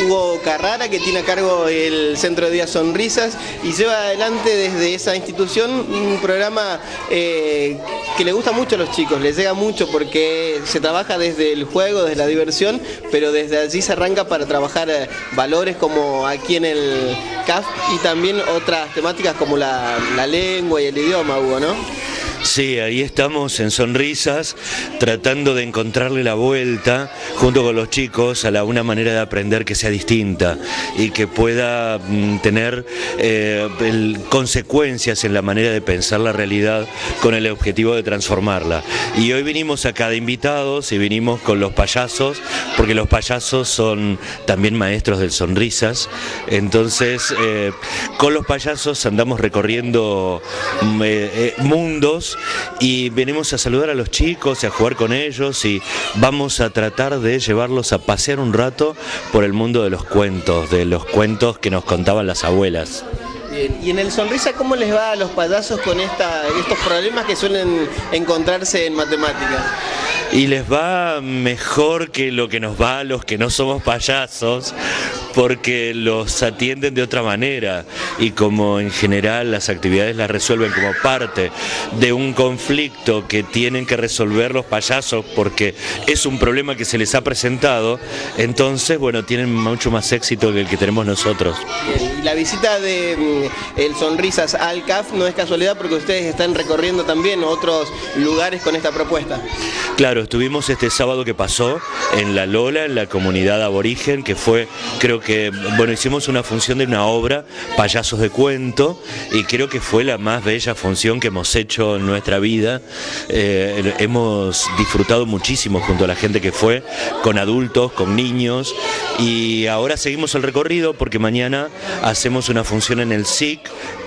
Hugo Carrara, que tiene a cargo el Centro de Días Sonrisas y lleva adelante desde esa institución un programa eh, que le gusta mucho a los chicos, les llega mucho porque se trabaja desde el juego, desde la diversión, pero desde allí se arranca para trabajar eh, valores como aquí en el CAF y también otras temáticas como la, la lengua y el idioma, Hugo, ¿no? Sí, ahí estamos en Sonrisas, tratando de encontrarle la vuelta junto con los chicos a la, una manera de aprender que sea distinta y que pueda mm, tener eh, consecuencias en la manera de pensar la realidad con el objetivo de transformarla. Y hoy vinimos acá de invitados y vinimos con los payasos, porque los payasos son también maestros del Sonrisas. Entonces, eh, con los payasos andamos recorriendo mm, eh, mundos y venimos a saludar a los chicos y a jugar con ellos y vamos a tratar de llevarlos a pasear un rato por el mundo de los cuentos, de los cuentos que nos contaban las abuelas. Y en el Sonrisa, ¿cómo les va a los payasos con esta, estos problemas que suelen encontrarse en matemáticas? Y les va mejor que lo que nos va a los que no somos payasos, porque los atienden de otra manera y como en general las actividades las resuelven como parte de un conflicto que tienen que resolver los payasos porque es un problema que se les ha presentado, entonces bueno, tienen mucho más éxito que el que tenemos nosotros. Y la visita de mm, el Sonrisas al CAF no es casualidad porque ustedes están recorriendo también otros lugares con esta propuesta. Claro, estuvimos este sábado que pasó en La Lola, en la comunidad aborigen, que fue creo que bueno, hicimos una función de una obra, Payasos de Cuento, y creo que fue la más bella función que hemos hecho en nuestra vida. Eh, hemos disfrutado muchísimo junto a la gente que fue, con adultos, con niños, y ahora seguimos el recorrido porque mañana hacemos una función en el SIC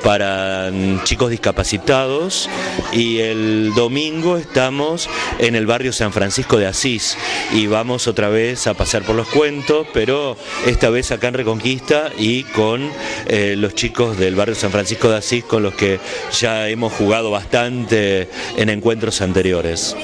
para chicos discapacitados y el domingo estamos en el barrio San Francisco de Asís y vamos otra vez a pasar por los cuentos, pero esta vez acá en Reconquista y con eh, los chicos del barrio San Francisco de Asís con los que ya hemos jugado bastante en encuentros anteriores.